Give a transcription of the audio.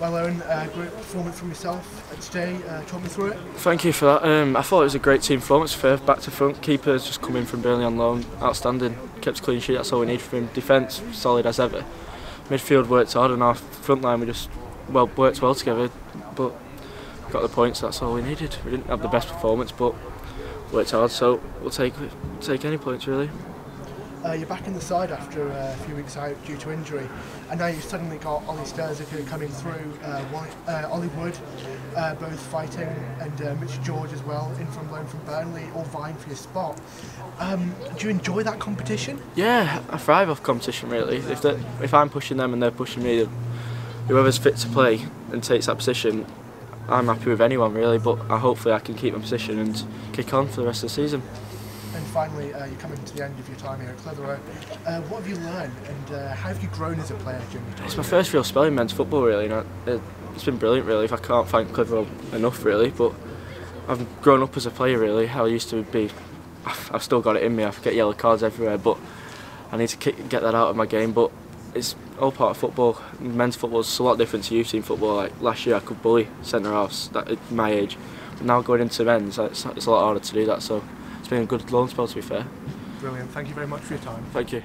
Well, Owen, uh, great performance from yourself today. Uh, talk me through it. Thank you for that. Um, I thought it was a great team performance. Back to front. Keeper's just come in from Burnley on loan. Outstanding. Kept a clean sheet. That's all we need from him. Defence solid as ever. Midfield worked hard, and our front line we just well worked well together. But got the points. That's all we needed. We didn't have the best performance, but worked hard. So we'll take take any points really. Uh, you're back in the side after uh, a few weeks out due to injury, and now you've suddenly got Ollie Sturzik coming through, uh, White, uh, Ollie Wood, uh, both fighting, and uh, Mitch George as well, in from loan from Burnley, all vying for your spot. Um, do you enjoy that competition? Yeah, I thrive off competition really. If if I'm pushing them and they're pushing me, whoever's fit to play and takes that position, I'm happy with anyone really. But I hopefully I can keep my position and kick on for the rest of the season. And finally, uh, you're coming to the end of your time here at Clitheroe. Uh, what have you learned and uh, how have you grown as a player during your time? It's my first real spell in men's football, really. And it, has been brilliant, really. If I can't thank Clitheroe enough, really. But I've grown up as a player, really. How I used to be, I've still got it in me. I get yellow cards everywhere, but I need to kick, get that out of my game. But it's all part of football. Men's football is a lot different to youth team football. Like last year, I could bully centre halves at my age. But now going into men's, it's, it's a lot harder to do that. So been a good loan spell to be fair. Brilliant. Thank you very much for your time. Thank you.